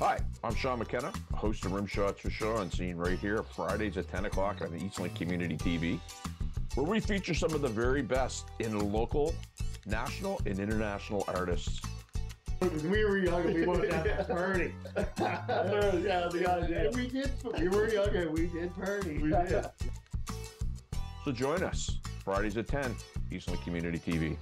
Hi, I'm Sean McKenna, host of Rim Shots for Show on Scene right here, Fridays at 10 o'clock on Eastlink Community TV, where we feature some of the very best in local, national, and international artists. When we were young and we wanted to Purdy. yeah, the idea. We did. We were young and we did party. We did. So join us, Fridays at 10, Eastlink Community TV.